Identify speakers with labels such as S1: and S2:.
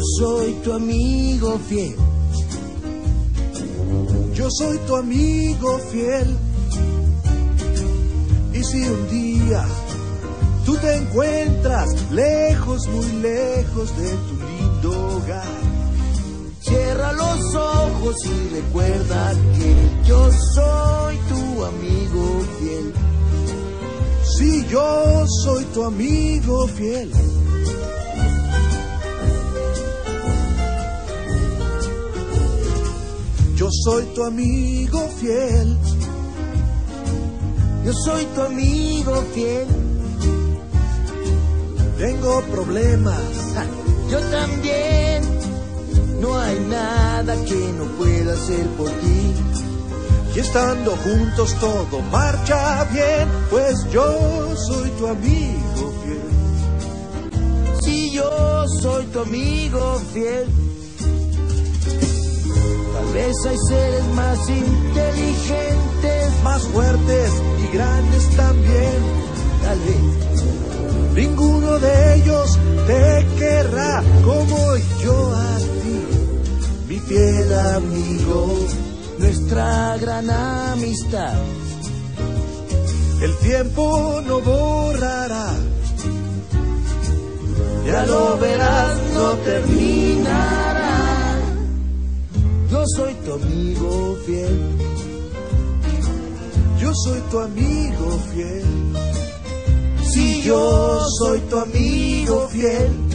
S1: Yo soy tu amigo fiel.
S2: Yo soy tu amigo fiel. Y si un día tú te encuentras lejos, muy lejos de tu lindo hogar,
S1: cierra los ojos y recuerda que yo soy tu amigo fiel.
S2: Si yo soy tu amigo fiel. Yo soy tu amigo fiel.
S1: Yo soy tu amigo fiel.
S2: Tengo problemas.
S1: Yo también. No hay nada que no pueda hacer por ti.
S2: Y estando juntos todo marcha bien, pues yo soy tu amigo fiel.
S1: Si yo soy tu amigo fiel. Tal vez hay seres más inteligentes,
S2: más fuertes y grandes también.
S1: Tal vez.
S2: Ninguno de ellos te querrá como yo a ti, mi fiel amigo.
S1: Nuestra gran amistad.
S2: El tiempo no borrará.
S1: Ya lo verás, no terminará. Yo soy tu amigo fiel.
S2: Yo soy tu amigo fiel.
S1: Si yo soy tu amigo fiel.